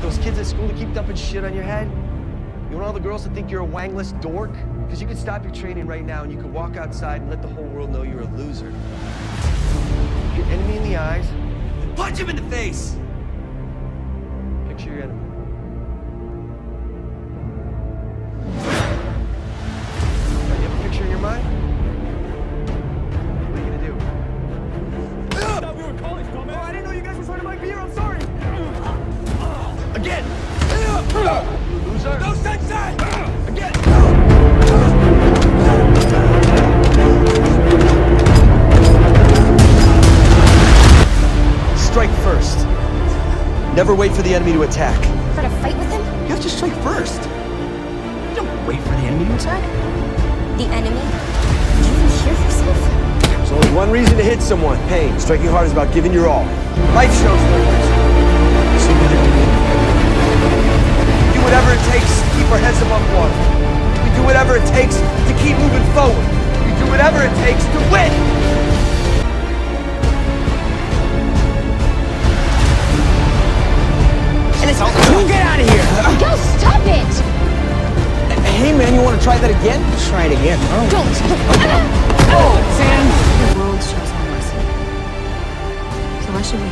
those kids at school to keep dumping shit on your head? You want all the girls to think you're a wangless dork? Because you could stop your training right now and you could walk outside and let the whole world know you're a loser. Your enemy in the eyes. Punch him in the face! Picture your enemy. You. No such! Again. Strike first. Never wait for the enemy to attack. Try to fight with him? You have to strike first. You don't wait for the enemy to attack. The enemy? Do you even hear yourself? There's only one reason to hit someone. Pain. Striking hard is about giving your all. Life shows no whatever it takes to keep moving forward. We do whatever it takes to win. And it's Get out of here! Go, stop it! Hey man, you want to try that again? Try it again. Oh. Don't! oh, Sam! The world shows no mercy. So why should we?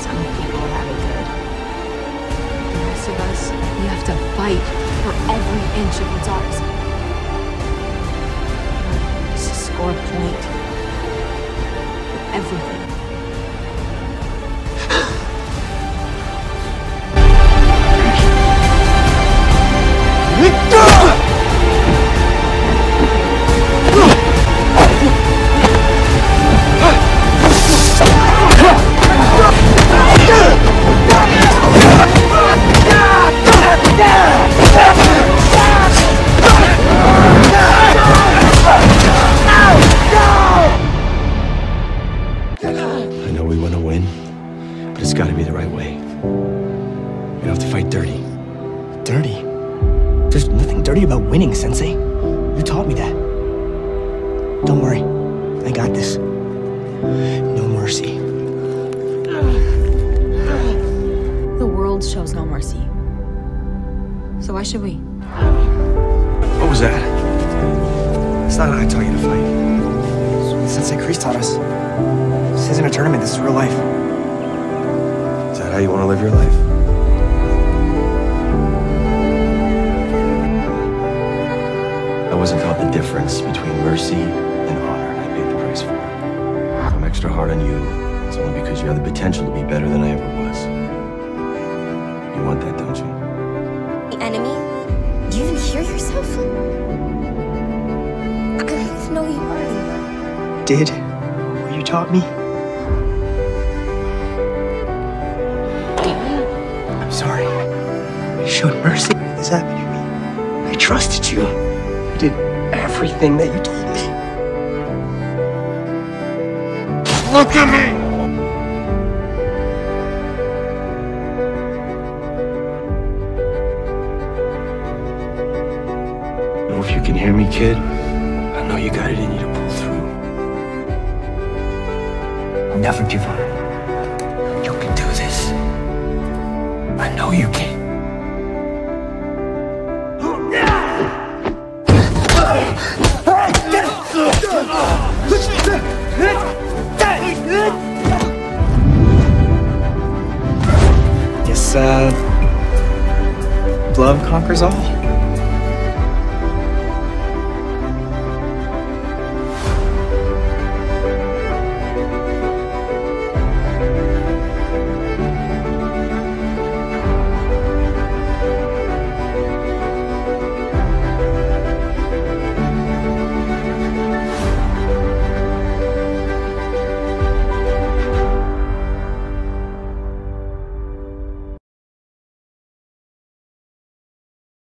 Some people have it good. The rest of us, we have to fight for every inch of what's ours. Just to score a point. Everything. Have to fight dirty. Dirty? There's nothing dirty about winning, Sensei. You taught me that. Don't worry. I got this. No mercy. The world shows no mercy. So why should we? What was that? It's not how I taught you to fight. Sensei Kreese taught us. This isn't a tournament, this is real life. Is that how you want to live your life? Wasn't taught the difference between mercy and honor, and I paid the price for it. I'm extra hard on you, it's only because you have the potential to be better than I ever was. You want that, don't you? The enemy? Do you even hear yourself? I know you are. Did what you taught me? I'm sorry. I showed mercy when this happened to me. I trusted you. Did everything that you told me. Look at me! If you can hear me, kid, I know you got it in you to pull through. Never give up. You can do this. I know you can. Guess, uh, love conquers all.